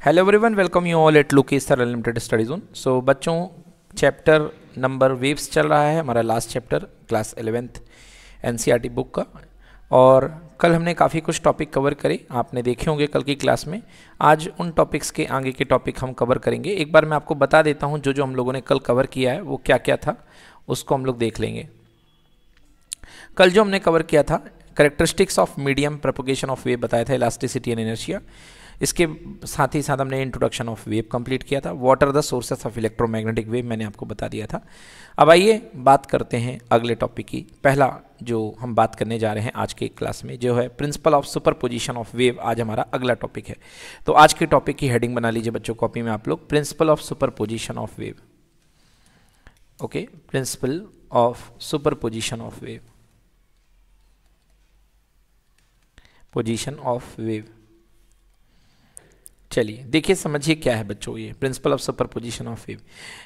Hello everyone welcome you all at Lukesh sir unlimited study zone so बच्चों chapter number waves चल रहा है, हमारा last chapter class eleventh NCERT book का। और कल हमने काफ़ी कुछ टॉपिक कवर करे, आपने देखे होंगे कल की क्लास में। आज उन टॉपिक्स के आगे के टॉपिक हम कवर करेंगे। एक बार मैं आपको बता देता हूँ, जो जो हम लोगों ने कल कवर किया है, वो क्या क्या था, उसको हम लोग देख लेंगे। कल जो हमने कवर किया था characteristics of medium propagation of wave बताया था इलास्टिसिटी एंड इनर्शिया इसके साथ ही साथ हमने इंट्रोडक्शन ऑफ़ वेव कंप्लीट किया था। What are the sources of electromagnetic wave मैंने आपको बता दिया था। अब आइए बात करते हैं अगले टॉपिक की। पहला जो हम बात करने जा रहे हैं आज के क्लास में, जो है principle of superposition of wave आज हमारा अगला टॉपिक है। तो आज के टॉपिक की हेडिंग बना लीजिए बच्चों कॉपी में आप लोग। Principle of superposition of wave okay principle of superposition of wave position of wave चलिए, देखिए, समझिए क्या है बच्चों, ये principle of superposition of wave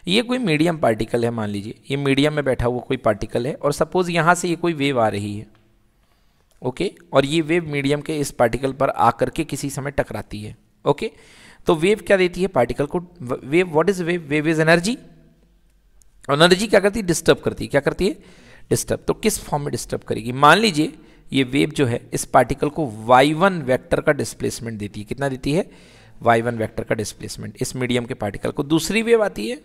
ये कोई मीडियम पार्टिकल है, मान लीजिए, ये मीडियम में बैठा हुआ कोई पार्टिकल है, और सपोज़ यहाँ से ये कोई वेव आ रही है ओके और ये वेव मीडियम के इस पार्टिकल पर आकर के किसी समय टकराती है ओके तो वेव क्या देती है? पार्टिकल को wave what is wave wave is energy energy क्या करती है? डिस्टर्ब करती है. क्या करती है? डिस्टर्ब तो किस फॉर्म में डिस्टर्ब करेगी? मान लीजिए, ये वेव जो है, इस पार्टिकल को y1 वेक्टर का डिस्प्लेसमेंट देती है. कितना देती है? Y1 वेक्टर का डिस्प्लेसमेंट इस मीडियम के पार्टिकल को दूसरी वेव आती है,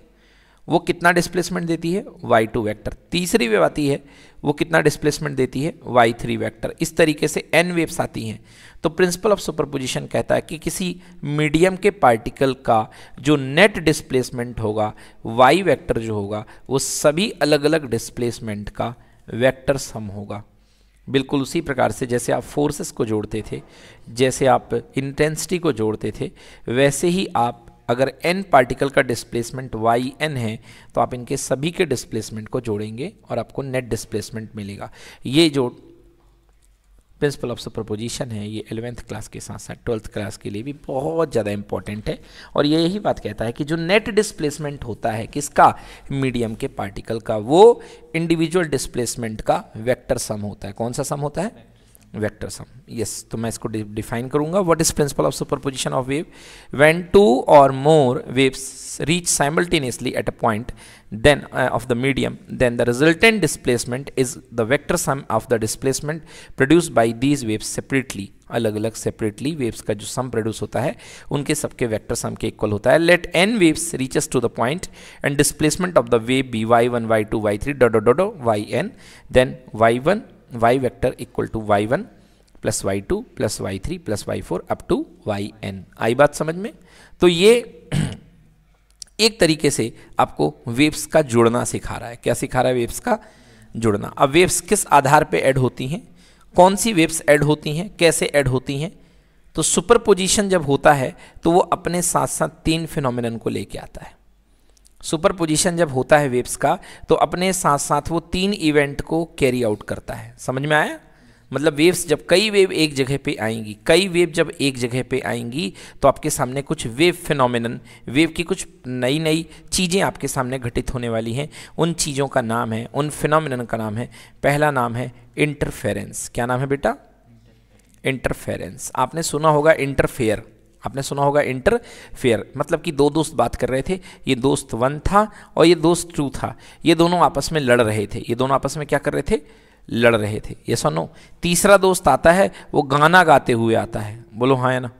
वो कितना डिस्प्लेसमेंट देती है? Y2 वेक्टर तीसरी वेव आती है, वो कितना डिस्प्लेसमेंट देती है? Y3 वेक्टर इस तरीके से n वेव्स आती हैं। तो प्रिंसिपल ऑफ़ सुपरपोजिशन कहता है कि किसी मीडियम के पार्टिकल का जो नेट डिस्प्लेसमेंट होगा वाई वैक्टर जो होगा, वो सभी अलग अलग डिस्प्लेसमेंट का वैक्टर सम होगा। बिल्कुल उसी प्रकार से जैसे आप फोर्सेस को जोड़ते थे, जैसे आप इंटेंसिटी को जोड़ते थे, वैसे ही आप, अगर n पार्टिकल का डिस्प्लेसमेंट वाई एन है तो आप इनके सभी के डिस्प्लेसमेंट को जोड़ेंगे और आपको नेट डिस्प्लेसमेंट मिलेगा। ये जो प्रिंसिपल ऑफ़ सुपरपोजिशन है, ये एलेवेंथ क्लास के साथ साथ ट्वेल्थ क्लास के लिए भी बहुत ज़्यादा इंपॉर्टेंट है। और ये यही बात कहता है कि जो नेट डिस्प्लेसमेंट होता है, किसका? मीडियम के पार्टिकल का। वो इंडिविजुअल डिस्प्लेसमेंट का वेक्टर सम होता है। कौन सा सम होता है? वेक्टर सम यस तो मैं इसको डिफाइन करूँगा. What is principle of superposition of wave when two or more waves reach simultaneously at a point uh, of the medium then the resultant displacement is the vector sum of the displacement produced by these waves separately. अलग अलग separately waves का जो सम produce होता है उनके सबके vector sum के equal होता है. Let N waves reaches to the point and displacement of the wave be Y one Y two Y three dot dot Y N then Y one Y vector equal to Y one plus Y two plus Y three plus Y four up to Y N आई बात समझ में? तो ये एक तरीके से आपको waves का जुड़ना सिखा रहा है। क्या सिखा रहा है वेव्स का? जुड़ना। अब वेव्स किस आधार पे ऐड होती हैं? कौन सी वेव्स ऐड होती हैं? कैसे ऐड होती हैं? तो सुपर पोजिशन जब होता है तो वो अपने साथ साथ तीन फिनोमिनन को लेके आता है। सुपर पोजिशन जब होता है वेव्स का तो अपने साथ साथ वो तीन इवेंट को कैरी आउट करता है। समझ में आया? मतलब वेव्स जब कई वेव एक जगह पे आएँगी, कई वेव जब एक जगह पे आएँगी तो आपके सामने कुछ वेव फिनोमिनन वेव की कुछ नई नई चीज़ें आपके सामने घटित होने वाली हैं। उन चीज़ों का नाम है, उन फिनोमिनन का नाम है, पहला नाम है इंटरफेरेंस क्या नाम है बेटा? इंटरफेरेंस आपने सुना होगा इंटरफेयर आपने सुना होगा इंटरफेयर मतलब कि दो दोस्त बात कर रहे थे, ये दोस्त वन था और ये दोस्त टू था। ये दोनों आपस में लड़ रहे थे। ये दोनों आपस में क्या कर रहे थे? लड़ रहे थे। ये सुनो तीसरा दोस्त आता है, वो गाना गाते हुए आता है। बोलो हाँ ना?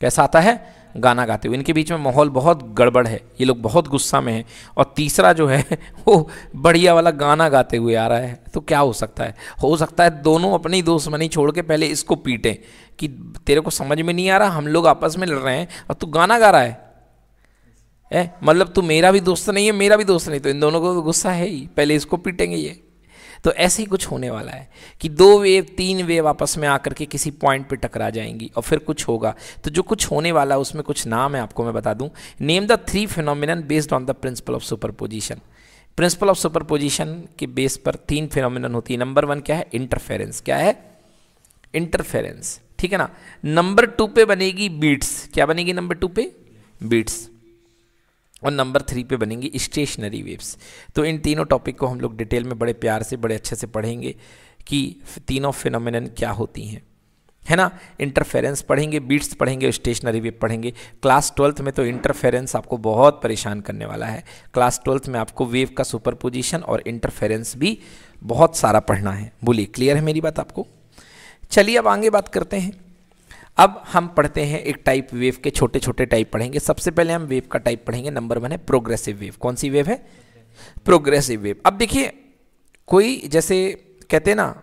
कैसा आता है? गाना गाते हुए। इनके बीच में माहौल बहुत गड़बड़ है। ये लोग बहुत गुस्सा में हैं। और तीसरा जो है, वो बढ़िया वाला गाना गाते हुए आ रहा है। तो क्या हो सकता है? हो सकता है दोनों अपनी दुश्मनी छोड़ के पहले इसको पीटें कि तेरे को समझ में नहीं आ रहा, हम लोग आपस में लड़ रहे हैं और तू गाना गा रहा है। ए मतलब तू मेरा भी दोस्त नहीं है, मेरा भी दोस्त नहीं। तो इन दोनों को गुस्सा है ही। पहले इसको पीटेंगे ये। तो ऐसे ही कुछ होने वाला है कि दो वेव, तीन वेव आपस में आकर के किसी पॉइंट पे टकरा जाएँगी और फिर कुछ होगा। तो जो कुछ होने वाला है, उसमें कुछ नाम है आपको मैं बता दूँ। Name the three phenomenon based on the principle of superposition principle of superposition के बेस पर तीन फिनोमिनन होती है। नंबर वन क्या है? इंटरफेरेंस क्या है? इंटरफेरेंस ठीक है ना? नंबर टू पे बनेगी बीट्स क्या बनेगी नंबर टू पे? बीट्स और नंबर थ्री पे बनेंगी स्टेशनरी वेव्स। तो इन तीनों टॉपिक को हम लोग डिटेल में बड़े प्यार से, बड़े अच्छे से पढ़ेंगे कि तीनों फिनोमिनन क्या होती हैं। है ना? इंटरफेरेंस पढ़ेंगे, बीट्स पढ़ेंगे स्टेशनरी वेव पढ़ेंगे। क्लास ट्वेल्थ में तो इंटरफेरेंस आपको बहुत परेशान करने वाला है। क्लास ट्वेल्थ में आपको वेव का सुपर पोजिशन और इंटरफेरेंस भी बहुत सारा पढ़ना है। बोलिए, क्लियर है मेरी बात आपको? चलिए अब आगे बात करते हैं। अब हम पढ़ते हैं एक टाइप वेव के छोटे छोटे टाइप पढ़ेंगे। सबसे पहले हम वेव का टाइप पढ़ेंगे। नंबर वन है प्रोग्रेसिव वेव कौन सी वेव है? प्रोग्रेसिव वेव अब देखिए, कोई जैसे कहते हैं ना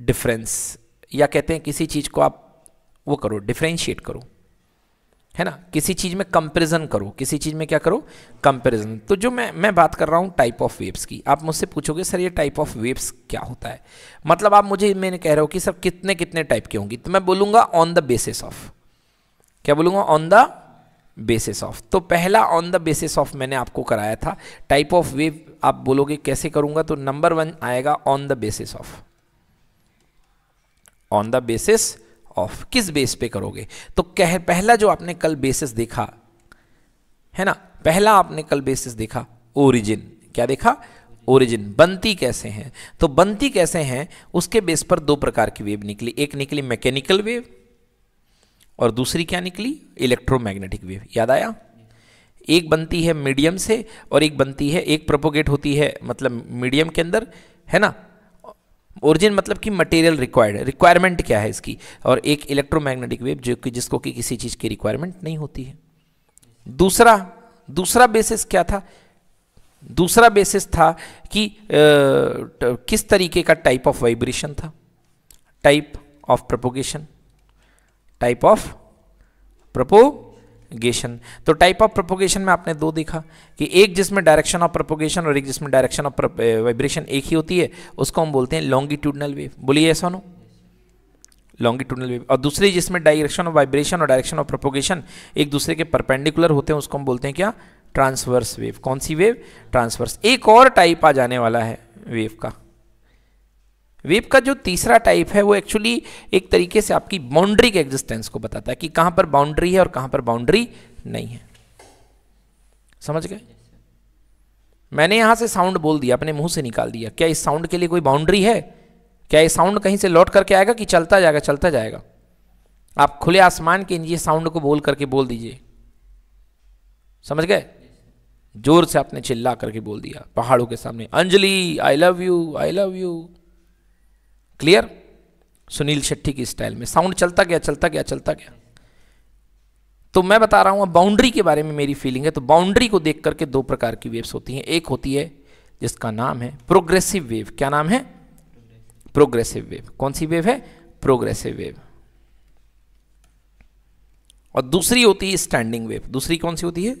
डिफरेंस या कहते हैं किसी चीज़ को आप वो करो डिफ्रेंशिएट करो। है ना? किसी चीज़ में कंपेरिजन करो। किसी चीज़ में क्या करो? कंपेरिजन तो जो मैं मैं बात कर रहा हूँ टाइप ऑफ़ वेव्स की। आप मुझसे पूछोगे, सर, ये टाइप ऑफ़ वेव्स क्या होता है? मतलब आप मुझे, मैंने कह रहे हो कि, सर, कितने कितने टाइप की होंगी? तो मैं बोलूँगा ऑन द बेसिस ऑफ़ क्या बोलूँगा? ऑन द बेसिस ऑफ़ तो पहला ऑन द बेसिस ऑफ़ मैंने आपको कराया था। टाइप ऑफ़ वेव आप बोलोगे, कैसे करूँगा? तो नंबर वन आएगा on the basis of on the basis of किस बेस पे करोगे? तो कह, पहला जो आपने कल बेसिस देखा, है ना? पहला आपने कल बेसिस देखा ओरिजिन क्या देखा? ओरिजिन बनती कैसे हैं? तो बनती कैसे हैं? उसके बेस पर दो प्रकार की वेव निकली. एक निकली मैकेनिकल वेव और दूसरी क्या निकली? इलेक्ट्रोमैग्नेटिक वेव याद आया? एक बनती है मीडियम से और एक बनती है, एक प्रोपोगेट होती है मतलब मीडियम के अंदर, है ना? ओरिजिन मतलब कि मटेरियल रिक्वायर्ड रिक्वायरमेंट क्या है इसकी? और एक इलेक्ट्रोमैग्नेटिक वेव जो कि जिसको कि किसी चीज़ की रिक्वायरमेंट नहीं होती है। दूसरा दूसरा बेसिस क्या था? दूसरा बेसिस था कि आ, किस तरीके का टाइप ऑफ़ वाइब्रेशन था? Type of propagation type of propa propagation तो टाइप ऑफ़ प्रोपोगेशन में आपने दो देखा कि एक जिसमें डायरेक्शन ऑफ़ प्रोपोगेशन और एक जिसमें डायरेक्शन ऑफ़ वाइब्रेशन एक ही होती है, उसको हम बोलते हैं लॉन्गिट्यूडनल वेव बोलिए ऐसा नो। लॉन्गिट्यूडनल वेव और दूसरी जिसमें डायरेक्शन ऑफ़ वाइब्रेशन और डायरेक्शन ऑफ़ प्रोपोगेशन एक दूसरे के परपेंडिकुलर होते हैं, उसको हम बोलते हैं क्या? ट्रांसवर्स वेव कौन सी वेव ट्रांसवर्स एक और टाइप आ जाने वाला है वेव का। वेव का जो तीसरा टाइप है, वो एक्चुअली एक तरीके से आपकी बाउंड्री के एग्जिस्टेंस को बताता है कि कहाँ पर बाउंड्री है और कहाँ पर बाउंड्री नहीं है। समझ गए? मैंने यहाँ से साउंड बोल दिया, अपने मुँह से निकाल दिया। क्या इस साउंड के लिए कोई बाउंड्री है? क्या ये साउंड कहीं से लौट करके आएगा कि चलता जाएगा चलता जाएगा? आप खुले आसमान के नीचे साउंड को बोल करके बोल दीजिए। समझ गए? ज़ोर से आपने चिल्ला करके बोल दिया, पहाड़ों के सामने, Anjali I love you I love you clear Suniel Shetty की स्टाइल में। साउंड चलता गया चलता गया चलता गया। तो मैं बता रहा हूँ बाउंड्री के बारे में मेरी फीलिंग है तो बाउंड्री को देख करके दो प्रकार की वेव्स होती हैं। एक होती है, जिसका नाम है प्रोग्रेसिव वेव क्या नाम है? प्रोग्रेसिव वेव कौन सी वेव है? प्रोग्रेसिव वेव और दूसरी होती है स्टैंडिंग वेव दूसरी कौन सी होती है?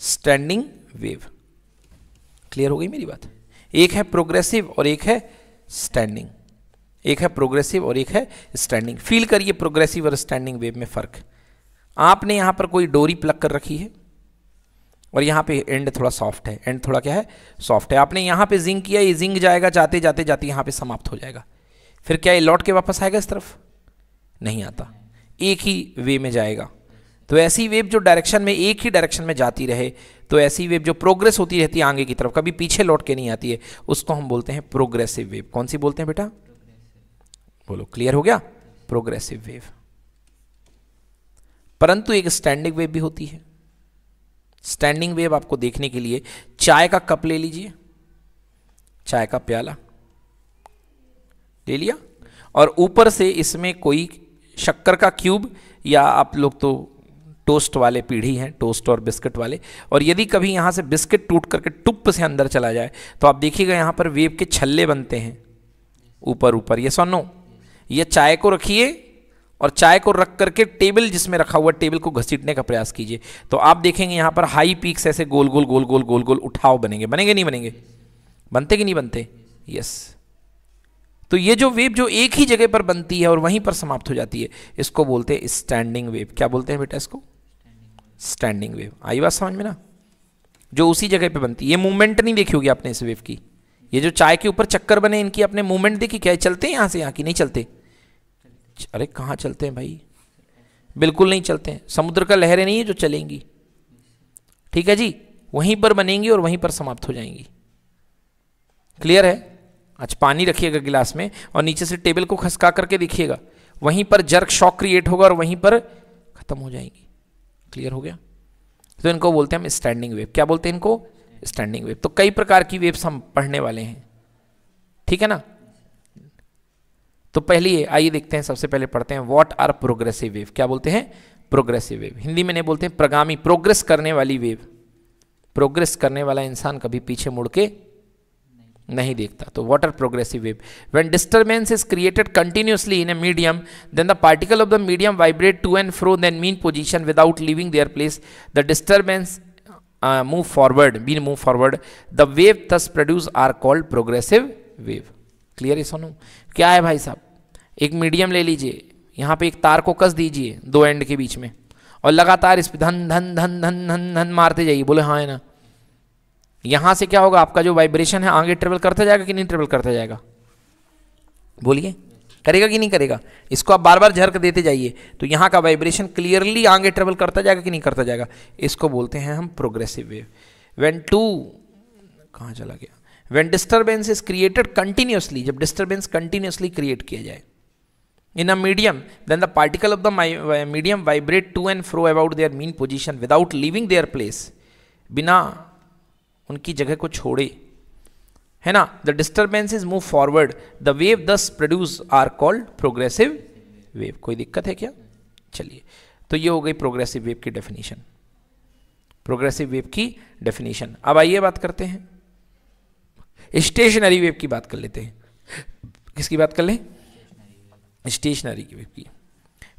स्टैंडिंग वेव क्लियर हो गई मेरी बात? एक है प्रोग्रेसिव और एक है स्टैंडिंग एक है प्रोग्रेसिव और एक है स्टैंडिंग फील करिए प्रोग्रेसिव और स्टैंडिंग वेव में फ़र्क. आपने यहाँ पर कोई डोरी प्लग कर रखी है? और यहाँ पे एंड थोड़ा सॉफ्ट है. एंड थोड़ा क्या है? सॉफ्ट है. आपने यहाँ पे जिंग किया, ये जिंग जाएगा, जाते जाते जाते यहाँ पे समाप्त हो जाएगा. फिर क्या ये लौट के वापस आएगा इस तरफ़? नहीं आता. एक ही वे में जाएगा. तो ऐसी वेव जो डायरेक्शन में, एक ही डायरेक्शन में जाती रहे तो ऐसी वेव जो प्रोग्रेस होती रहती है आगे की तरफ़, कभी पीछे लौट के नहीं आती है, उसको हम बोलते हैं प्रोग्रेसिव वेव कौन सी बोलते हैं बेटा? बोलो क्लियर हो गया? प्रोग्रेसिव वेव परंतु एक स्टैंडिंग वेव भी होती है। स्टैंडिंग वेव आपको देखने के लिए चाय का कप ले लीजिए। चाय का प्याला ले लिया। और ऊपर से इसमें कोई शक्कर का क्यूब या आप लोग तो टोस्ट वाले पीढ़ी हैं टोस्ट और बिस्किट वाले। और यदि कभी यहाँ से बिस्किट टूट करके टुप से अंदर चला जाए तो आप देखिएगा यहाँ पर वेव के छल्ले बनते हैं। ऊपर ऊपर ये सुनो ये चाय को रखिए और चाय को रख करके टेबल जिसमें रखा हुआ टेबल को घसीटने का प्रयास कीजिए। तो आप देखेंगे यहाँ पर हाई पीक्स ऐसे गोल गोल गोल गोल गोल गोल उठाव बनेंगे। बनेंगे नहीं बनेंगे? बनते कि नहीं बनते? यस तो ये जो वेव जो एक ही जगह पर बनती है और वहीं पर समाप्त हो जाती है, इसको बोलते हैं स्टैंडिंग वेव क्या बोलते हैं बेटा इसको? स्टैंडिंग वेव आई बात समझ में ना? जो उसी जगह पे बनती है। ये मूवमेंट नहीं देखी होगी आपने इस वेव की। ये जो चाय के ऊपर चक्कर बने, इनकी अपने मूवमेंट देखी क्या? चलते हैं यहाँ से? यहाँ की नहीं चलते। अरे कहाँ चलते हैं भाई? बिल्कुल नहीं चलते हैं। समुद्र का लहरें नहीं है जो चलेंगी। ठीक है जी? वहीं पर बनेंगी और वहीं पर समाप्त हो जाएँगी। क्लियर है? अच्छा पानी रखिएगा गिलास में और नीचे से टेबल को खसका करके देखिएगा। वहीं पर जर्क शॉक क्रिएट होगा और वहीं पर खत्म हो जाएँगी। क्लियर हो गया? तो इनको बोलते हैं हम स्टैंडिंग वेव क्या बोलते हैं इनको? स्टैंडिंग वेव तो कई प्रकार की वेव्स हम पढ़ने वाले हैं। ठीक है ना? तो पहले आइए देखते हैं, सबसे पहले पढ़ते हैं व्हाट आर प्रोग्रेसिव वेव क्या बोलते हैं? प्रोग्रेसिव वेव हिंदी में नहीं बोलते हैं, प्रगामी प्रोग्रेस करने वाली वेव प्रोग्रेस करने वाला इंसान कभी पीछे मुड़ के नहीं देखता। तो water progressive wave when disturbance is created continuously in a medium then the particle of the medium vibrate to and fro then mean position without leaving their place the disturbance move forward been move forward the wave thus produce are called progressive wave clear है सुनो? क्या है भाई साहब? एक medium ले लीजिए। यहाँ पे एक तार को कस दीजिए दो एंड के बीच में। और लगातार इस पर धन धन धन धन धन धन मारते जाइए। बोले हाँ है ना। यहाँ से क्या होगा? आपका जो वाइब्रेशन है, आगे ट्रेवल करता जाएगा कि नहीं ट्रेवल करता जाएगा? बोलिए। करेगा कि नहीं करेगा? इसको आप बार बार झरक देते जाइए। तो यहाँ का वाइब्रेशन क्लियरली आगे ट्रेवल करता जाएगा कि नहीं करता जाएगा? इसको बोलते हैं हम प्रोग्रेसिव वेव वेन टू कहाँ चला गया? When disturbance is created continuously जब डिस्टर्बेंस कंटिन्यूसली क्रिएट किया जाए। In a medium then the particle of the medium vibrate to and fro about their mean position without leaving their place बिना उनकी जगह को छोड़े है ना? The disturbance is move forward the wave thus produce are called progressive wave कोई दिक्कत है क्या? चलिए तो ये हो गई प्रोग्रेसिव वेव की डेफिनेशन प्रोग्रेसिव वेव की डेफिनेशन अब आइए बात करते हैं। स्टेशनरी वेव की बात कर लेते हैं। किसकी बात कर लें? स्टेशनरी की वेव की।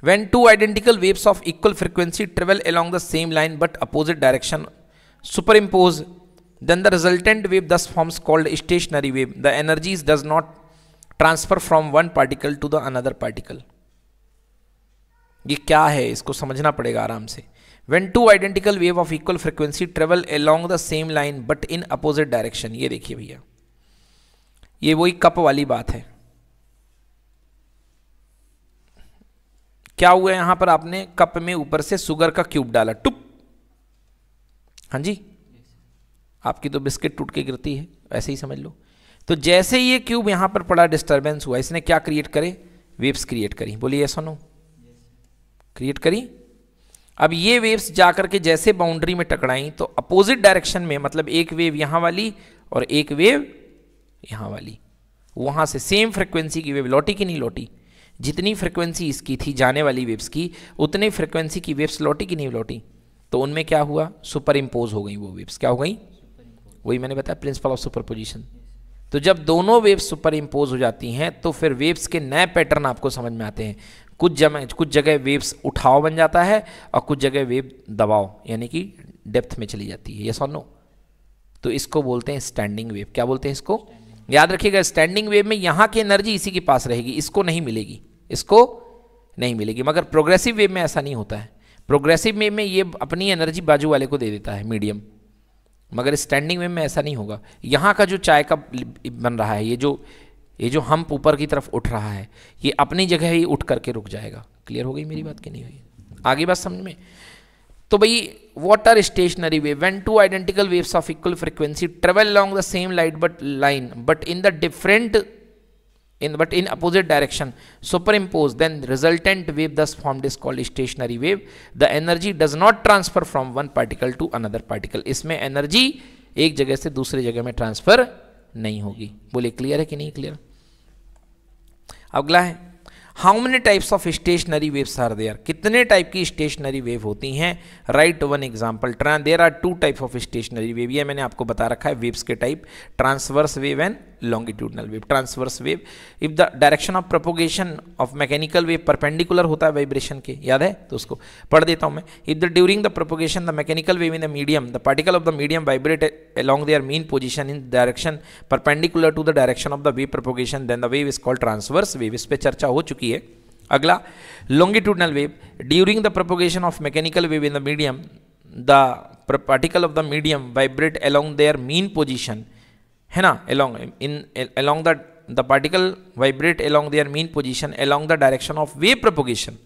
When two identical waves of equal frequency travel along the same line but opposite direction superimpose then the resultant wave thus forms called stationary wave the energies does not transfer from one particle to the another particle ये क्या है इसको समझना पड़ेगा आराम से when two identical wave of equal frequency travel along the same line but in opposite direction ये देखिए भैया ये वही कप वाली बात है क्या हुआ यहाँ पर आपने कप में ऊपर से शुगर का क्यूब डाला टुप हाँ जी आपकी तो बिस्किट टूट के गिरती है ऐसे ही समझ लो। तो जैसे ये क्यूब यहाँ पर पड़ा डिस्टर्बेंस हुआ, इसने क्या क्रिएट करे? वेव्स क्रिएट करी। बोलिए सुनो क्रिएट करी? अब ये वेव्स जाकर के जैसे बाउंड्री में टकराई तो अपोजिट डायरेक्शन में मतलब एक वेव यहाँ वाली और एक वेव यहाँ वाली। वहाँ से सेम फ्रिक्वेंसी की वेव लौटी कि नहीं लौटी? जितनी फ्रिक्वेंसी इसकी थी, जाने वाली वेव्स की, उतनी फ्रिक्वेंसी की वेव्स लौटी कि नहीं लौटी? तो उनमें क्या हुआ? सुपर इम्पोज हो गई वो वेव्स क्या हो गई? वही मैंने बताया प्रिंसिपल ऑफ़ सुपर पोजिशन तो जब दोनों वेव्स सुपर इम्पोज हो जाती हैं तो फिर वेव्स के नए पैटर्न आपको समझ में आते हैं। कुछ जगह कुछ जगह वेव्स उठाव बन जाता है और कुछ जगह वेव दबाव, यानी कि डेप्थ में चली जाती है। ये और नो तो इसको बोलते हैं स्टैंडिंग वेव क्या बोलते हैं इसको? याद रखिएगा स्टैंडिंग वेव में यहाँ की एनर्जी इसी के पास रहेगी, इसको नहीं मिलेगी। इसको नहीं मिलेगी। मगर प्रोग्रेसिव वेव में ऐसा नहीं होता है। प्रोग्रेसिव वेव में ये अपनी एनर्जी बाजू वाले को दे देता है मीडियम मगर स्टैंडिंग वे में ऐसा नहीं होगा। यहाँ का जो चाय का बन रहा है, ये जो ये जो हम ऊपर की तरफ़ उठ रहा है, ये अपनी जगह ही उठ करके रुक जाएगा। क्लियर हो गई मेरी बात की नहीं हुई? आगे बात समझ में? तो भाई what are stationary wave when two identical waves of equal frequency travel long the same light but line but in the different in but in opposite direction superimpose then resultant wave thus formed is called stationary wave the energy does not transfer from one particle to another particle इसमें energy एक जगह से दूसरे जगह में transfer नहीं होगी बोले क्लियर है कि नहीं क्लियर अगला है how many types of stationary waves are there कितने टाइप की स्टेशनरी वेव होती हैं right one example ट्रां there are two type of stationary wave ये मैंने आपको बता रखा है वेव्स के type transverse wave and longitudinal wave transverse wave if the direction of propagation of mechanical wave perpendicular होता है वाइब्रेशन के याद है तो उसको पढ़ देता हूँ मैं if the during the propagation the mechanical wave in the medium the particle of the medium vibrate along their mean position in direction perpendicular to the direction of the wave propagation then the wave is called transverse wave इस पे चर्चा हो चुकी है अगला longitudinal wave during the propagation of mechanical wave in the medium the particle of the medium vibrate along their mean position है ना? Along in along the the particle vibrate along their mean position along the direction of wave propagation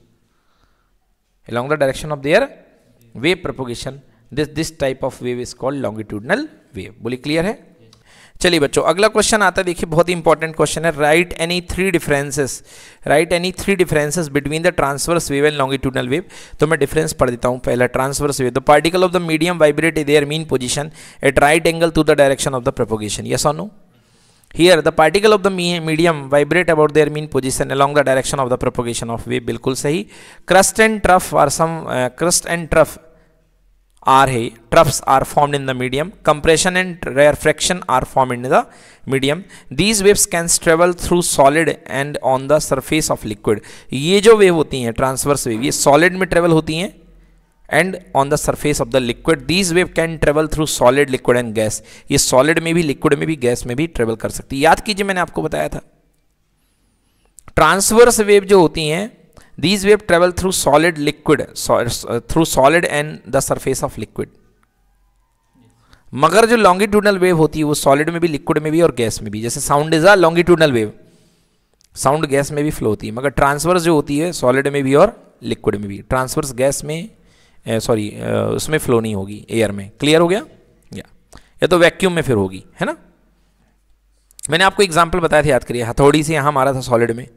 along the direction of their wave propagation this this type of wave is called longitudinal wave बोली clear है? चलिए बच्चों अगला question आता है देखिए बहुत ही इंपॉर्टेंट क्वेश्चन है right any three differences right any three differences between the transverse wave and longitudinal wave तो मैं डिफरेंस पढ़ देता हूँ पहला transverse wave the particle of the medium vibrate their mean position at right angle to the direction of the propagation yes और no Here, the particle of the medium vibrate about their mean position along the direction of the propagation of wave. बिल्कुल सही। Crust and trough are uh, crust and trough are है troughs are formed in the medium compression and rarefaction are formed in the medium these waves can travel through solid and on the surface of liquid ये जो wave होती हैं transverse wave ये solid में travel होती हैं and on the surface of the liquid these wave can travel through solid liquid and gas ये solid में भी लिक्विड में भी गैस में भी ट्रेवल कर सकती है याद कीजिए मैंने आपको बताया था ट्रांसवर्स वेव जो होती हैं these wave travel through solid liquid through solid and the surface of liquid मगर जो लॉन्गिट्यूडनल वेव होती है, वो सॉलिड में भी लिक्विड में भी और गैस में भी। जैसे sound is a longitudinal wave sound gas में भी फ्लो होती है। मगर ट्रांसवर्स जो होती है सॉलिड में भी और लिक्विड में भी। ट्रांसवर्स गैस में सॉरी उसमें फ्लो नहीं होगी एयर में। क्लियर हो गया? या या तो वैक्यूम में फिर होगी, है ना? मैंने आपको एग्ज़ाम्पल बताया था, याद करिए। हथौड़ी से यहाँ मारा था सॉलिड में।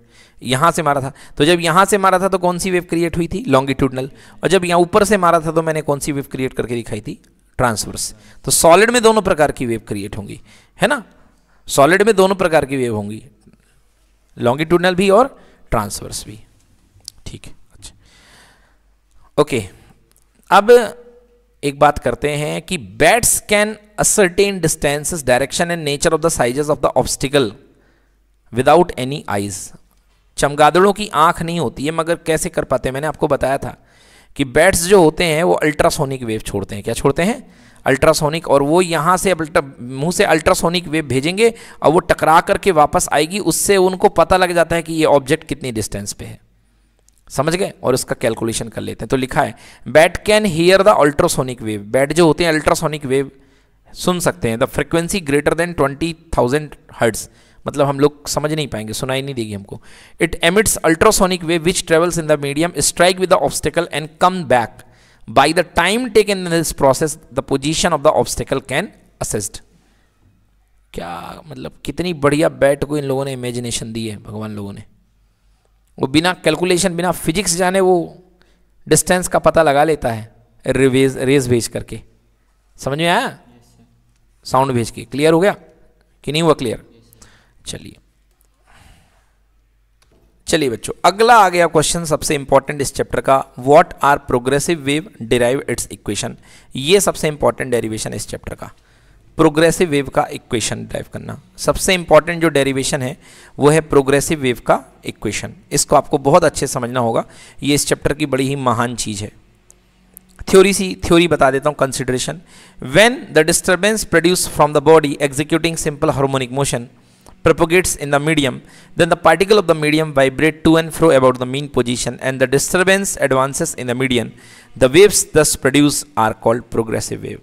यहाँ से मारा था। तो जब यहाँ से मारा था तो कौन सी वेव क्रिएट हुई थी? लॉन्गिट्यूडनल और जब यहाँ ऊपर से मारा था तो मैंने कौन सी वेव क्रिएट करके दिखाई थी? ट्रांसवर्स तो सॉलिड में दोनों प्रकार की वेव क्रिएट होंगी। है ना? सॉलिड में दोनों प्रकार की वेव होंगी। लॉन्गिट्यूडनल भी और ट्रांसवर्स भी। ठीक है। अच्छा। ओके अब एक बात करते हैं कि bats can ascertain distances direction and nature of the sizes of the obstacle without any eyes चमगादड़ों की आँख नहीं होती है, मगर कैसे कर पाते हैं? मैंने आपको बताया था कि बैट्स जो होते हैं, वो अल्ट्रासोनिक वेव छोड़ते हैं। क्या छोड़ते हैं? अल्ट्रासोनिक, और वो यहाँ से मुँह से अल्ट्रासोनिक वेव भेजेंगे और वो टकरा करके वापस आएगी, उससे उनको पता लग जाता है कि ये ऑब्जेक्ट कितनी डिस्टेंस पे है। समझ गए? और इसका कैलकुलेशन कर लेते हैं। तो लिखा है, bat can hear the ultrasonic wave. Bat जो होते हैं, अल्ट्रासोनिक वेव, सुन सकते हैं। The frequency greater than twenty thousand hertz मतलब हम लोग समझ नहीं पाएँगे सुनाई नहीं देगी हमको। It emits ultrasonic wave which travels in the medium strike with the obstacle and come back by the time taken in this process the position of the obstacle can assist क्या मतलब कितनी बढ़िया बैट को इन लोगों ने imagination दी है भगवान लोगों ने। वो बिना कैलकुलेशन बिना फिजिक्स जाने वो डिस्टेंस का पता लगा लेता है रेज रेज भेज करके। समझ में आया? साउंड भेज के। क्लियर हो गया? कि नहीं हुआ क्लियर चलिए। चलिए बच्चों, अगला आ गया क्वेश्चन सबसे इंपॉर्टेंट इस चैप्टर का what are progressive wave derive its equation ये सबसे इंपॉर्टेंट डेरिवेशन इस चैप्टर का प्रोग्रेसिव वेव का इक्वेशन ड्राइव करना। सबसे इंपॉर्टेंट जो डेरिवेशन है, वो है प्रोग्रेसिव वेव का इक्वेशन इसको आपको बहुत अच्छे समझना होगा। ये इस चैप्टर की बड़ी ही महान चीज़ है। थ्योरी सी थ्योरी बता देता हूँ consideration when the disturbance produce from the body executing simple harmonic motion propagates in the medium, then the particle of the medium vibrate to and fro about the mean position and the disturbance advances in the median. The waves thus produced are called progressive wave.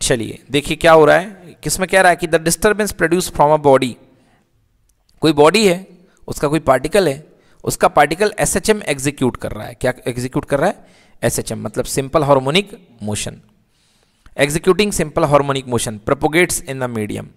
चलिए देखिए क्या हो रहा है किसमें कह रहा है कि the disturbance produce from a body कोई बॉडी है उसका कोई पार्टिकल है उसका particle S H M execute कर रहा है क्या एग्जीक्यूट कर रहा है एस एच एम मतलब simple harmonic motion executing simple harmonic motion propagates in the medium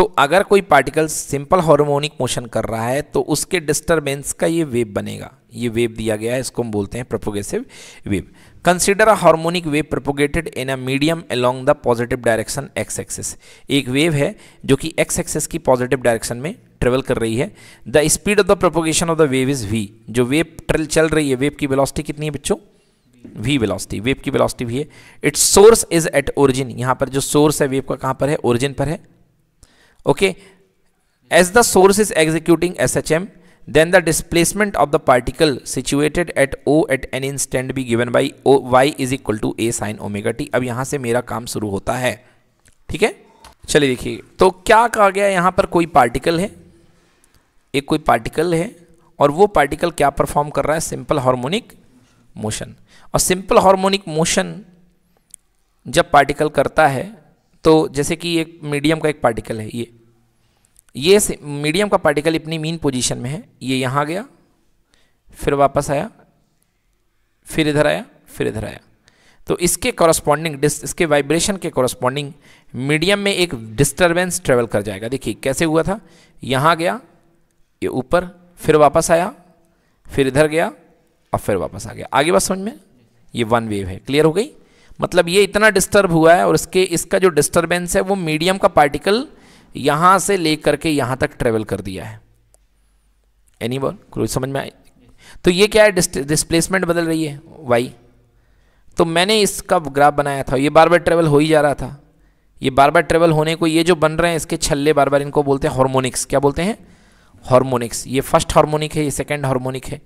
तो अगर कोई पार्टिकल सिंपल हार्मोनिक मोशन कर रहा है तो उसके डिस्टर्बेंस का ये वेव बनेगा। ये वेव दिया गया है, इसको हम बोलते हैं progressive wave consider a harmonic wave propagated in a medium along the positive direction X axis एक वेव है जो कि एक्स एक्सिस की पॉजिटिव डायरेक्शन में ट्रेवल कर रही है। The speed of the propagation of the wave is V जो वेव ट्रेल चल रही है वेव की वेलोसिटी कितनी है बच्चों? वी वेलोसिटी वेव की वेलोसिटी भी है। Its source is at origin यहाँ पर जो सोर्स है वेव का कहाँ पर है? ओरिजिन पर है। The source is executing S H M then the displacement of the particle situated at O at an instant be given by o, y is equal to a sin omega t. अब यहाँ से मेरा काम शुरू होता है। ठीक है? चलिए देखिए। तो क्या कहा गया यहाँ पर कोई पार्टिकल है। एक कोई पार्टिकल है और वो पार्टिकल क्या परफॉर्म कर रहा है? सिंपल हार्मोनिक मोशन और सिंपल हार्मोनिक मोशन जब पार्टिकल करता है तो जैसे कि एक मीडियम का एक पार्टिकल है, ये। ये मीडियम का पार्टिकल अपनी मीन पोजीशन में है, ये यहाँ गया, फिर वापस आया, फिर इधर आया, फिर इधर आया। तो इसके कॉरस्पॉन्डिंग इसके वाइब्रेशन के कॉरस्पॉन्डिंग मीडियम में एक डिस्टर्बेंस ट्रेवल कर जाएगा। देखिए, कैसे हुआ था? यहाँ गया, ये ऊपर, फिर वापस आया, फिर इधर गया और फिर वापस आ गया। आगे बात समझ में? ये वन वेव है। क्लियर हो गई? मतलब ये इतना डिस्टर्ब हुआ है और इसके, इसका जो डिस्टर्बेंस है, वो मीडियम का पार्टिकल यहाँ से लेकर के यहाँ तक ट्रेवल कर दिया है। एनी बॉल कोई समझ में आई तो ये क्या है? डिस्प्लेसमेंट बदल रही है। वाई तो मैंने इसका ग्राफ बनाया था। ये बार बार ट्रेवल हो ही जा रहा था। ये बार बार ट्रेवल होने को, ये जो बन रहे हैं, इसके छल्ले बार बार इनको बोलते हैं हार्मोनिक्स क्या बोलते हैं? हार्मोनिक्स ये फ़र्स्ट हार्मोनिक है, ये सेकंड हार्मोनिक है।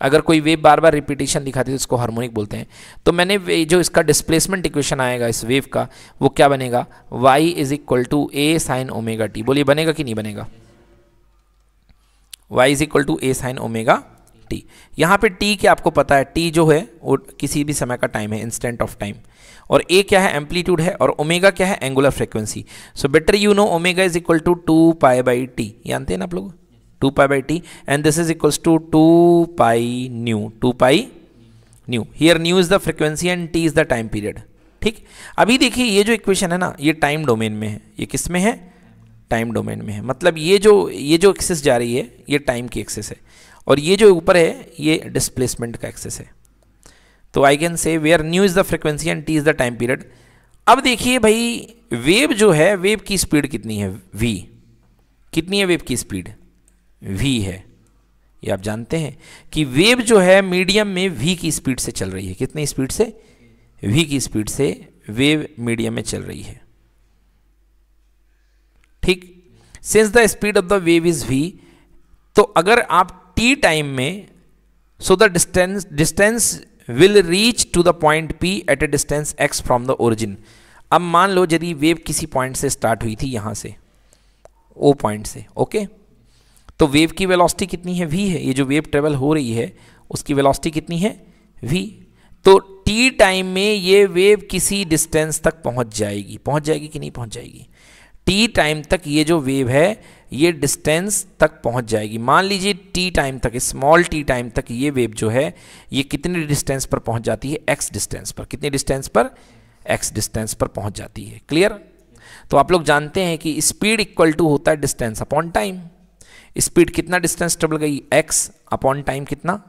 अगर कोई वेव बार बार रिपीटेशन दिखाती है तो इसको हार्मोनिक बोलते हैं। तो मैंने जो इसका डिस्प्लेसमेंट इक्वेशन आएगा इस वेव का, वो क्या बनेगा? Y is equal to a sine omega t बोलिए, बनेगा कि नहीं बनेगा? Y is equal to a sine omega t यहाँ पे t क्या आपको पता है? T जो है, वो किसी भी समय का टाइम है इंस्टेंट ऑफ़ टाइम और ए क्या है? एम्पलीट्यूड है। और ओमेगा क्या है? Angular frequency so better you know omega is equal to two pi by t जानते हैं ना आप लोग? 2 pi by t and this is equals to 2 pi nu 2 pi nu here nu is the frequency and t is the time period ठीक? अभी देखिए, ये जो इक्वेशन है ना, ये टाइम डोमेन में है। ये किसमें है? टाइम डोमेन में है। मतलब ये जो ये जो एक्सेस जा रही है, ये टाइम की एक्सेस है। और ये जो ऊपर है, ये डिस्प्लेसमेंट का एक्सेस है। तो I can say where nu is the frequency and t is the time period अब देखिए भाई वेव जो है वेव की स्पीड कितनी है? वी कितनी है वेव की स्पीड वी है। ये आप जानते हैं कि वेव जो है मीडियम में वी की स्पीड से चल रही है। कितनी स्पीड से? वी की स्पीड से वेव मीडियम में चल रही है। ठीक? Since the speed of the wave is v तो अगर आप टी टाइम में so the distance distance will reach to the point P at a distance x from the origin अब मान लो यदि वेव किसी पॉइंट से स्टार्ट हुई थी यहाँ से ओ पॉइंट से ओके okay? तो वेव की वेलोसिटी कितनी है? वी है। ये जो वेव ट्रेवल हो रही है, उसकी वेलोसिटी कितनी है? वी तो टी टाइम में ये वेव किसी डिस्टेंस तक पहुँच जाएगी। पहुँच जाएगी कि नहीं पहुँच जाएगी? टी टाइम तक ये जो वेव है, ये डिस्टेंस तक पहुँच जाएगी। मान लीजिए टी टाइम तक स्मॉल टी टाइम तक ये वेव जो है, ये कितने डिस्टेंस पर पहुँच जाती है? एक्स डिस्टेंस पर। कितने डिस्टेंस पर? एक्स डिस्टेंस पर पहुँच जाती है। क्लियर तो आप लोग जानते हैं कि स्पीड इक्वल टू होता है डिस्टेंस अपॉन टाइम स्पीड कितना डिस्टेंस ट्रेवल गई? एक्स अपॉन टाइम कितना?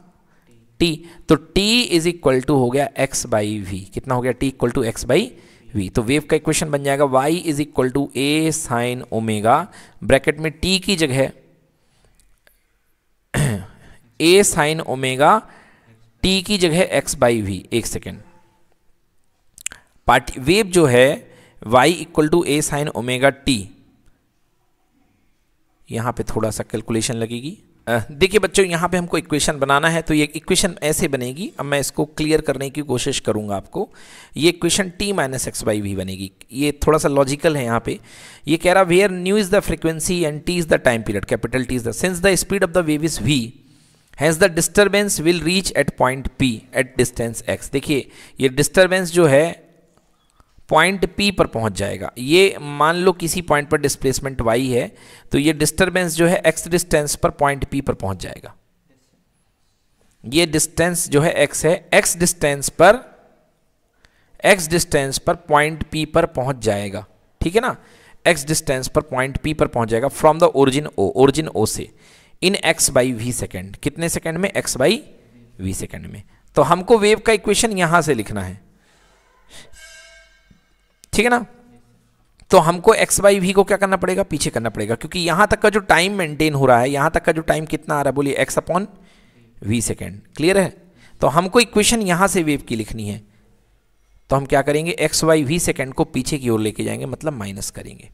टी तो टी इज़ इक्वल टू हो गया एक्स बाई वी कितना हो गया? T equal to x by v तो वेव का इक्वेशन बन जाएगा y is equal to a sine omega bracket में टी की जगह ए साइन ओमेगा टी की जगह एक्स बाई वी एक सेकेंड पार्टी वेव जो है y equal to a sine omega t यहाँ पे थोड़ा सा कैलकुलेशन लगेगी। देखिए बच्चों, यहाँ पे हमको इक्वेशन बनाना है तो ये इक्वेशन ऐसे बनेगी। अब मैं इसको क्लियर करने की कोशिश करूँगा आपको। ये equation t minus x by v बनेगी। ये थोड़ा सा लॉजिकल है यहाँ पे। ये कह रहा where nu is the frequency and t is the time period capital T is the since the speed of the wave is v has the disturbance will reach at point P at distance x देखिए, ये disturbance जो है point P पर पहुँच जाएगा। ये मान लो किसी पॉइंट पर डिस्प्लेसमेंट वाई है तो ये डिस्टरबेंस जो है एक्स डिस्टेंस पर पॉइंट पी पर पहुँच जाएगा। ये डिस्टेंस जो है एक्स है एक्स डिस्टेंस पर एक्स डिस्टेंस पर पॉइंट पी पर पहुँच जाएगा। ठीक है ना? एक्स डिस्टेंस पर पॉइंट पी पर पहुँच जाएगा from the origin O origin O से। In x by v second कितने सेकेंड में? एक्स बाई वी सेकेंड में। तो हमको वेव का इक्वेशन यहाँ से लिखना है। ठीक है ना? तो हमको एक्स वाई वी को क्या करना पड़ेगा? पीछे करना पड़ेगा। क्योंकि यहाँ तक का जो टाइम मेंटेन हो रहा है, यहाँ तक का जो टाइम कितना आ रहा है, बोलिए x upon v second clear है? तो हमको इक्वेशन यहाँ से वेव की लिखनी है। तो हम क्या करेंगे? एक्स वाई वी सेकेंड को पीछे की ओर लेके जाएँगे मतलब माइनस करेंगे।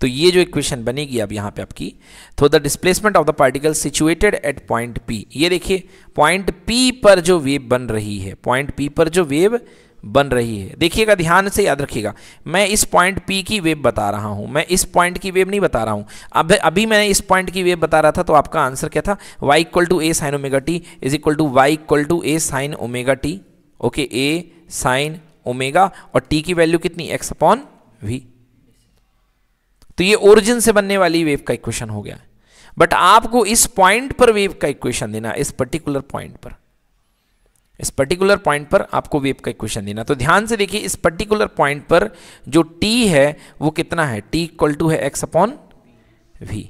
तो ये जो इक्वेशन बनेगी अब यहाँ पे आपकी तो the displacement of the particle situated at point P ये देखिए पॉइंट पी पर जो वेव बन रही है पॉइंट पी पर जो वेव बन रही है। देखिएगा, ध्यान से याद रखिएगा, मैं इस पॉइंट पी की वेव बता रहा हूँ। मैं इस पॉइंट की वेव नहीं बता रहा हूँ। अब, अभी मैंने इस पॉइंट की वेव बता रहा था तो आपका आंसर क्या था? Y equal to a sine omega t is equal to y equal to a sine omega t okay a sine omega और टी की वैल्यू कितनी? एक्स अपॉन वी तो ये ओरिजिन से बनने वाली वेव का इक्वेशन हो गया। बट आपको इस पॉइंट पर वेव का इक्वेशन देना इस पर्टिकुलर पॉइंट पर। इस पर्टिकुलर पॉइंट पर आपको वेव का इक्वेशन देना तो ध्यान से देखिए, इस पर्टिकुलर पॉइंट पर जो t है, वो कितना है? t इक्वल टू है x अपॉन वी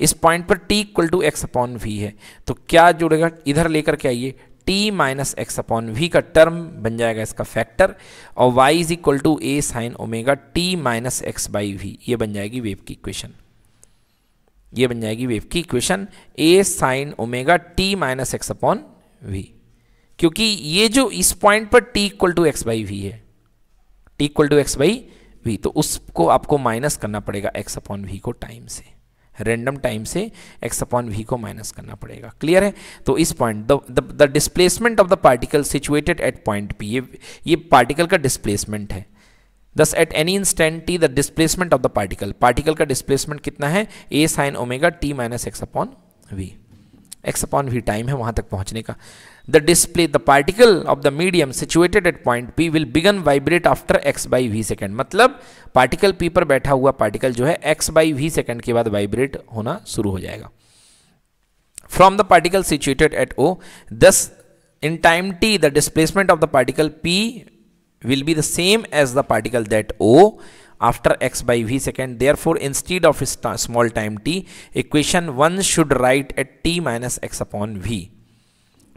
इस पॉइंट पर t equal to x upon v है। तो क्या जुड़ेगा? इधर लेकर के आइए। t minus x upon v का टर्म बन जाएगा इसका फैक्टर और y is equal to a sine omega t minus x by v ये बन जाएगी वेव की इक्वेशन ये बन जाएगी वेव की equation a sine omega t minus x upon v क्योंकि ये जो इस पॉइंट पर t equal to x by v है t equal to x by v तो उसको आपको माइनस करना पड़ेगा एक्स अपॉन वी को टाइम से। रैंडम टाइम से x अपॉन वी को माइनस करना पड़ेगा। क्लियर है? तो इस point the displacement of the particle situated at point P ये ये पार्टिकल का डिस्प्लेसमेंट है। Thus at any instant t the displacement of the particle particle का डिस्प्लेसमेंट कितना है? A sine omega t minus x upon v x upon v time है वहाँ तक पहुँचने का। The display the particle of the medium situated at point P will begin vibrate after x by v second मतलब particle P पर बैठा हुआ particle जो है एक्स बाई वी सेकेंड के बाद वाइब्रेट होना शुरू हो जाएगा। From the particle situated at O thus in time t the displacement of the particle P will be the same as the particle that O after x by v second. Therefore, instead of small time t, equation 1 should write at t minus x upon v.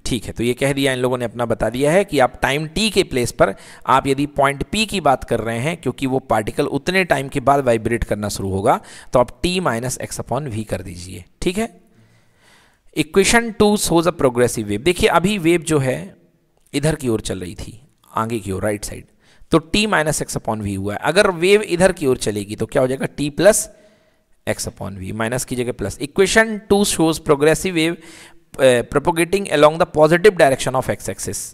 ठीक है तो ये कह दिया इन लोगों ने, अपना बता दिया है कि आप टाइम टी के प्लेस पर, आप यदि पॉइंट पी की बात कर रहे हैं, क्योंकि वो पार्टिकल उतने टाइम के बाद वाइब्रेट करना शुरू होगा तो आप t minus x upon v कर दीजिए, ठीक है? Equation two shows a progressive wave देखिए, अभी वेव जो है, इधर की ओर चल रही थी, आगे की ओर राइट साइड तो t minus x upon v हुआ है। अगर वेव इधर की ओर चलेगी तो क्या हो जाएगा? T plus x upon v minus की जगह plus equation two shows progressive wave propagating along the positive direction of x axis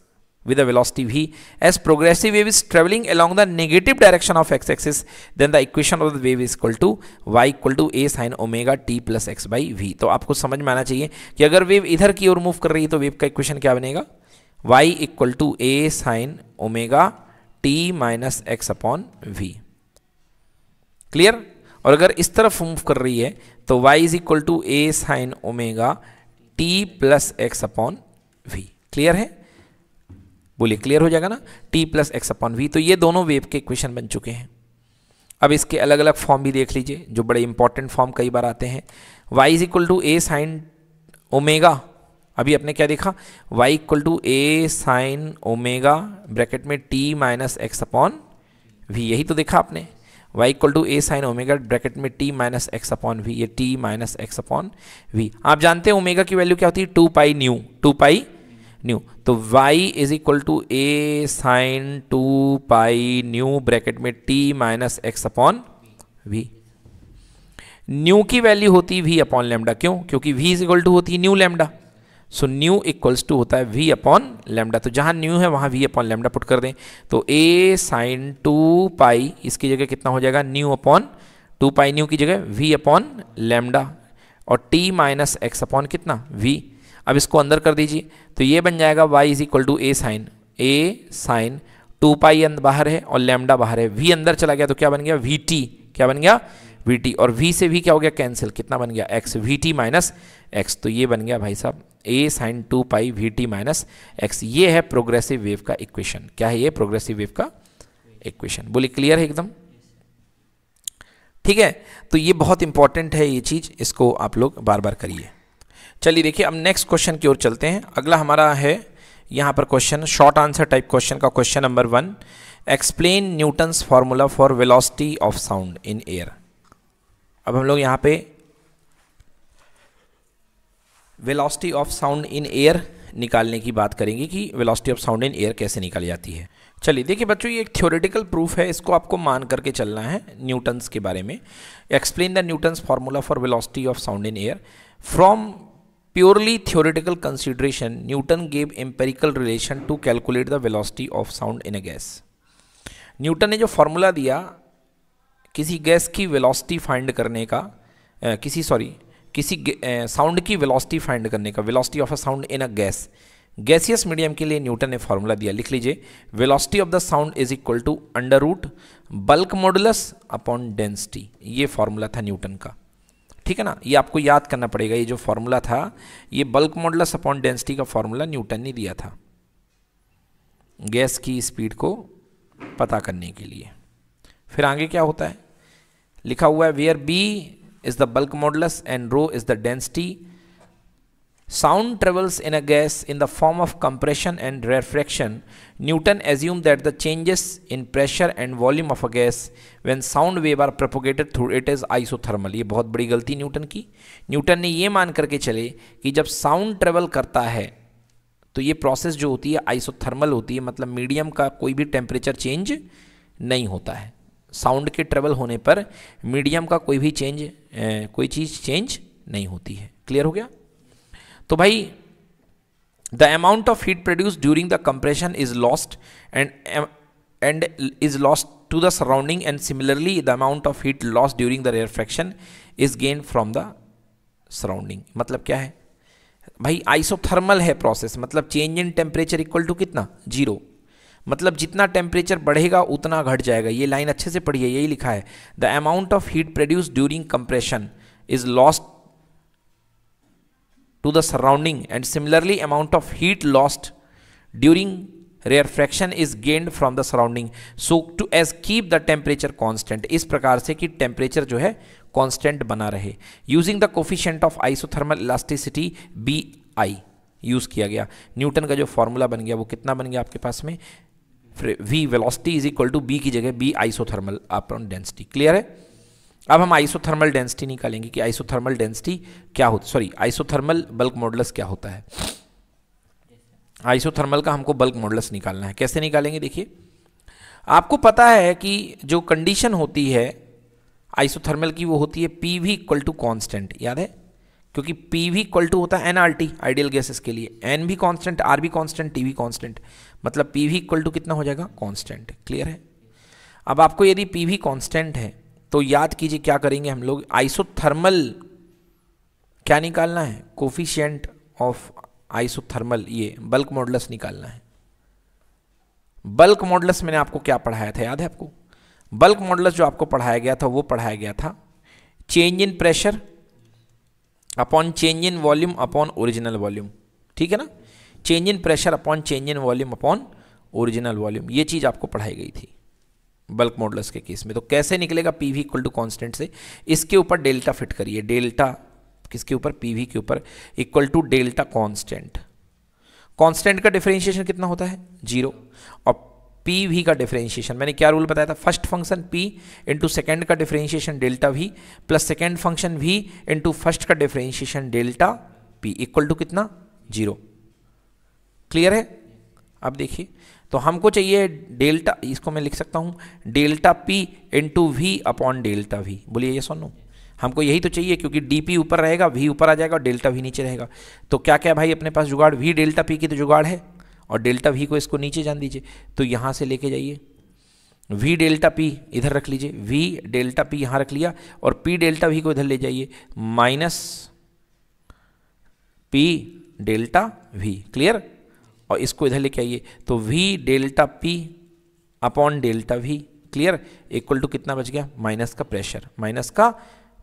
with a velocity v as progressive wave is traveling along the negative direction of x axis then the equation of the wave is equal to y equal to a sin omega t plus x by v तो आपको समझ में आना चाहिए कि अगर wave इधर की ओर मूव कर रही है तो वेव का इक्वेशन क्या बनेगा y equal to a sine omega t minus x upon v clear और अगर इस तरफ़ मूव कर रही है तो y is equal to a sine omega t plus x upon v clear है? बोलिए क्लियर हो जाएगा ना? T plus x upon v तो ये दोनों वेव के इक्वेशन बन चुके हैं। अब इसके अलग अलग फॉर्म भी देख लीजिए, जो बड़े इंपॉर्टेंट फॉर्म कई बार आते हैं। Y is equal to a sine omega अभी आपने क्या देखा? Y equal to a sine omega bracket में t minus x upon v यही तो देखा आपने। Y equal to a sine omega bracket में t minus x upon v ये t minus x upon v आप जानते हैं ओमेगा की वैल्यू क्या होती है? Two pi nu two pi nu तो y is equal to a sine two pi nu bracket में t minus x upon v nu की वैल्यू होती है वी अपॉन लेमडा क्यों? क्योंकि v इज़ इक्वल टू होती है nu lambda so nu equals to होता है वी अपॉन लेमडा तो जहाँ न्यू है, वहाँ वी अपॉन लेमडा पुट कर दें। तो ए साइन टू पाई इसकी जगह कितना हो जाएगा? Nu upon two pi nu की जगह वी अपॉन लेमडा और टी माइनस एक्स अपॉन कितना? वी अब इसको अंदर कर दीजिए। तो ये बन जाएगा y is equal to a sine a sine two pi अंदर बाहर है और लेमडा बाहर है। वी अंदर चला गया तो क्या बन गया? वी टी क्या बन गया? वी टी और वी से भी क्या हो गया? कैंसिल कितना बन गया? X v t minus x तो ये बन गया भाई साहब a sine two pi v t minus x ये है प्रोग्रेसिव वेव का इक्वेशन क्या है ये? प्रोग्रेसिव वेव का इक्वेशन बोली क्लियर है एकदम? ठीक है? तो ये बहुत इंपॉर्टेंट है ये चीज़, इसको आप लोग बार बार करिए। चलिए देखिए, अब नेक्स्ट क्वेश्चन की ओर चलते हैं। अगला हमारा है, यहाँ पर question short answer type question का question number one explain Newton's formula for velocity of sound in air अब हम लोग यहाँ पे velocity of sound in air निकालने की बात करेंगे कि velocity of sound in air कैसे निकाली जाती है। चलिए, देखिए बच्चों, ये एक थ्योरेटिकल प्रूफ है, इसको आपको मान करके चलना है न्यूटन्स के बारे में। Explain the Newton's formula for velocity of sound in air from purely theoretical consideration Newton gave empirical relation to calculate the velocity of sound in a gas Newton ने जो फॉर्मूला दिया किसी गैस की velocity find करने का आ, किसी sorry किसी sound की वेलोसिटी फाइंड करने का velocity of a sound in a gas. Gaseous medium के लिए न्यूटन ने फॉर्मूला दिया लिख लीजिए। Velocity of the sound is equal to under root bulk modulus upon density. ये फॉर्मूला था न्यूटन का। ठीक है ना? ये आपको याद करना पड़ेगा ये जो फॉर्मूला था ये बल्क मॉडुलस अपॉन डेंसिटी का फॉर्मूला न्यूटन ने दिया था। गैस की स्पीड को पता करने के लिए। फिर आगे क्या होता है? लिखा हुआ है where B is the bulk modulus and rho is the density sound travels in a gas in the form of compression and refraction Newton assume that the changes in pressure and volume of a gas when sound wave are propagated through it is isothermal ये बहुत बड़ी गलती Newton की। Newton ने ये मान करके चले कि जब साउंड ट्रेवल करता है तो ये प्रोसेस जो होती है आइसोथर्मल होती है मतलब मीडियम का कोई भी टेम्परेचर चेंज नहीं होता है। साउंड के ट्रेवल होने पर मीडियम का कोई भी चेंज कोई चीज़ चेंज नहीं होती है। क्लियर हो गया? तो भाई, the amount of heat produce during the compression is lost and and is lost to the surrounding and similarly the amount of heat loss during the rarefaction is gain from the surrounding. मतलब क्या है? भाई, isothermal है process. मतलब change in temperature equal to कितना? Zero. मतलब जितना temperature बढ़ेगा, उतना घट जाएगा। ये लाइन अच्छे से पढ़िए, यही लिखा है। The amount of heat produce during compression is lost to the surrounding and similarly, amount of heat lost during rarefaction is gained from the surrounding so to as keep the temperature constant, इस प्रकार से कि temperature जो है constant बना रहे। Using the coefficient of isothermal elasticity B I use किया गया। न्यूटन का जो फॉर्मूला बन गया, वो कितना बन गया आपके पास में? V velocity is equal to B की जगह B isothermal upon density clear है? अब हम आइसोथर्मल डेंसिटी निकालेंगे कि आइसोथर्मल डेंसिटी क्या होती सॉरी आइसोथर्मल बल्क मॉडलस क्या होता है? आइसोथर्मल का हमको बल्क मॉडलस निकालना है। कैसे निकालेंगे? देखिए। आपको पता है कि जो कंडीशन होती है आइसोथर्मल की वो होती है P V equal to constant याद है? क्योंकि पी वी इक्वल टू होता है N R T ideal gases के लिए। एन भी कॉन्स्टेंट आर भी कॉन्स्टेंट टी भी कॉन्स्टेंट मतलब पी वी इक्वल टू कितना हो जाएगा? कॉन्स्टेंट क्लियर है? अब आपको यदि पी वी कॉन्स्टेंट है तो याद कीजिए क्या करेंगे हम लोग? आइसोथर्मल क्या निकालना है? कोफिशियंट ऑफ़ आइसोथर्मल ये बल्क मॉडलस निकालना है। बल्क मॉडलस मैंने आपको क्या पढ़ाया था? याद है आपको? बल्क मॉडलस जो आपको पढ़ाया गया था, वो पढ़ाया गया था change in pressure upon change in volume upon original volume ठीक है ना? Change in pressure upon change in volume upon original volume ये चीज़ आपको पढ़ाई गई थी बल्क मॉडल्स के केस में। तो कैसे निकलेगा P V equal to constant से? इसके ऊपर डेल्टा फिट करिए। डेल्टा किसके ऊपर? पी वी के ऊपर equal to delta constant constant का डिफरेंशिएशन कितना होता है? ज़ीरो और पी वी का डिफरेंशिएशन मैंने क्या रूल बताया था? First function P into second का differentiation delta V plus second function V into first का differentiation delta P equal to कितना? ज़ीरो क्लियर है? अब देखिए। तो हमको चाहिए डेल्टा, इसको मैं लिख सकता हूँ, delta P into V upon delta V बोलिए ये सुनो। हमको यही तो चाहिए क्योंकि डी पी ऊपर रहेगा वी ऊपर आ जाएगा और डेल्टा वी नीचे रहेगा। तो क्या क्या भाई अपने पास जुगाड़? वी डेल्टा पी की तो जुगाड़ है और डेल्टा वी को इसको नीचे जान दीजिए। तो यहाँ से लेके जाइए। वी डेल्टा पी इधर रख लीजिए। वी डेल्टा पी यहाँ रख लिया और पी डेल्टा वी को इधर ले जाइए। Minus P delta V clear? और इसको इधर लेके आइए। तो v delta P upon delta V clear equal to कितना बच गया? माइनस का प्रेशर माइनस का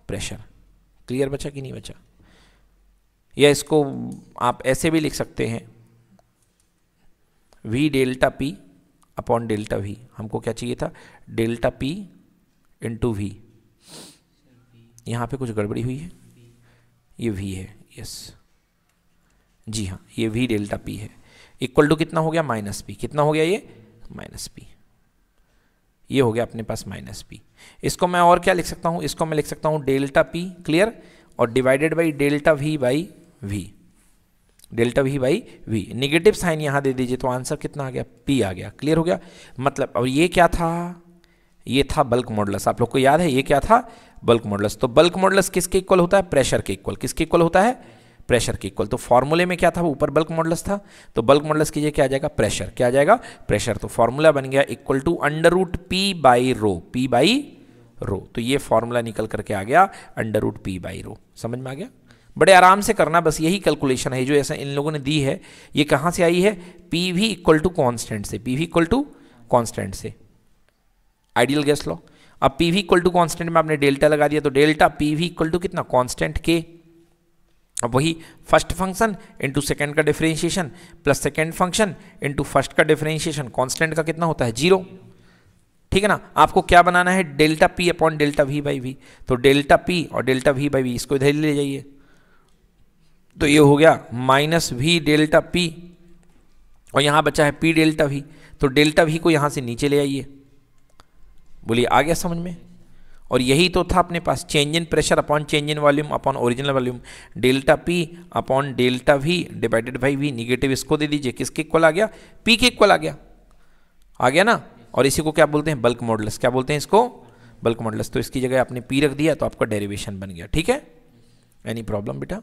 प्रेशर क्लियर बचा कि नहीं बचा? या इसको आप ऐसे भी लिख सकते हैं। V delta P upon delta V हमको क्या चाहिए था? डेल्टा पी इंटू वी यहाँ पे कुछ गड़बड़ी हुई है? ये v है। यस जी हाँ ये v डेल्टा पी है। इक्वल टू कितना हो गया? Minus P. कितना हो गया ये? Minus P. ये हो गया अपने पास माइनस पी। इसको मैं और क्या लिख सकता हूँ? इसको मैं लिख सकता हूँ डेल्टा पी, क्लियर? और divided by delta V by V delta V by V negative sign यहाँ दे दीजिए तो आंसर कितना आ गया? पी आ गया। क्लियर हो गया? मतलब और ये क्या था? ये था बल्क मॉडलस आप लोग को याद है ये क्या था? बल्क मॉडलस तो बल्क मॉडलस किसके इक्वल होता है? प्रेशर के इक्वल किसके इक्वल होता है? प्रेशर के। इक्वल तो फॉर्मूले में क्या था? ऊपर बल्क मॉडल्स था। तो बल्क मॉडल्स कीजिए क्या आ जाएगा? प्रेशर। क्या आ जाएगा? प्रेशर। तो फॉर्मूला बन गया equal to under root P by rho P by rho तो ये फॉर्मूला निकल करके आ गया under root P by rho समझ में आ गया? बड़े आराम से करना, बस यही कैलकुलेशन है जो ऐसा इन लोगों ने दी है। ये कहाँ से आई है? P V equal to constant से। P V equal to constant से। Ideal gas law. अब P V equal to constant में आपने डेल्टा लगा दिया तो delta P V equal to कितना? कॉन्स्टेंट के अब वही फ़र्स्ट फ़ंक्शन इंटू सेकेंड का differentiation plus second function into first का डिफरेंशिएशन कॉन्स्टेंट का कितना होता है? ज़ीरो ठीक है ना? आपको क्या बनाना है? Delta P upon delta V by V तो डेल्टा पी और डेल्टा वी बाई वी इसको इधर ले जाइए। तो ये हो गया माइनस वी डेल्टा पी और यहाँ बचा है पी डेल्टा वी तो डेल्टा वी को यहाँ से नीचे ले आइए। बोलिए, आ गया समझ में? और यही तो था अपने पास। Change in pressure upon change in volume upon original volume delta P upon delta V divided by V negative इसको दे दीजिए। किसके इक्वल आ गया? पी के इक्वल आ गया। आ गया ना? और इसी को क्या बोलते हैं? बल्क मॉडल्स क्या बोलते हैं इसको? बल्क मॉडल्स तो इसकी जगह आपने पी रख दिया तो आपका डेरिवेशन बन गया। ठीक है? एनी प्रॉब्लम बेटा?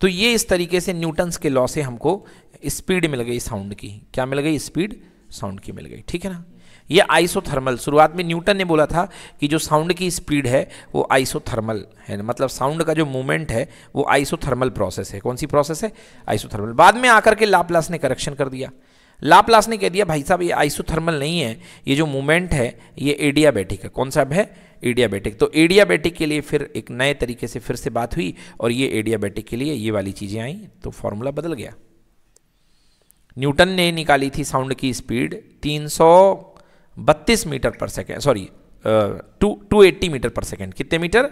तो ये इस तरीके से न्यूटन्स के लॉ से हमको स्पीड मिल गई साउंड की। क्या मिल गई? स्पीड साउंड की मिल गई। ठीक है ना? ये आइसोथर्मल शुरुआत में न्यूटन ने बोला था कि जो साउंड की स्पीड है, वो आइसोथर्मल है। ना मतलब साउंड का जो मूवमेंट है, वो आइसोथर्मल प्रोसेस है। कौन सी प्रोसेस है? आइसोथर्मल बाद में आकर के लाप्लास ने करेक्शन कर दिया। लाप्लास ने कह दिया, भाई साहब, ये आइसोथर्मल नहीं है। ये जो मूवमेंट है, ये एडियाबैटिक है। कौन सा अब है? एडियाबैटिक तो एडियाबेटिक के लिए फिर एक नए तरीके से फिर से बात हुई और ये एडियाबैटिक के लिए ये वाली चीज़ें आई तो फॉर्मूला बदल गया। न्यूटन ने निकाली थी साउंड की speed 332 metre per second sorry two two eighty metre per second. कितने मीटर?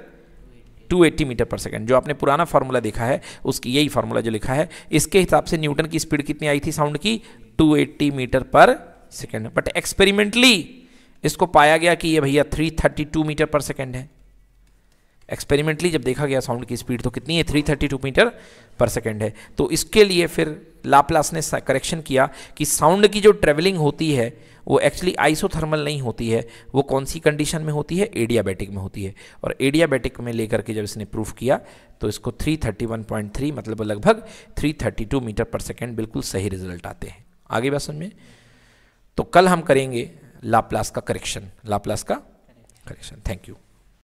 280 metre per second. जो आपने पुराना फार्मूला देखा है, उसकी यही फार्मूला जो लिखा है, इसके हिसाब से न्यूटन की स्पीड कितनी आई थी साउंड की? 280 metre per second. But experimentally इसको पाया गया कि ये भैया 332 मीटर पर सेकेंड है। एक्सपेरिमेंटली जब देखा गया साउंड की स्पीड तो कितनी है? 332 मीटर पर सेकेंड है। तो इसके लिए फिर लाप्लास ने करेक्शन किया कि साउंड की जो ट्रेवलिंग होती है वो एक्चुअली आइसोथर्मल नहीं होती है, वो कौन सी कंडीशन में होती है? एडियाबैटिक में होती है। और एडियाबैटिक में लेकर के जब इसने प्रूफ किया तो इसको 331.3 मतलब लगभग 332 मीटर पर सेकेंड बिल्कुल सही रिज़ल्ट आते हैं। आगे बात समझ? में तो कल हम करेंगे लाप्लास का करेक्शन लाप्लास का करेक्शन थैंक यू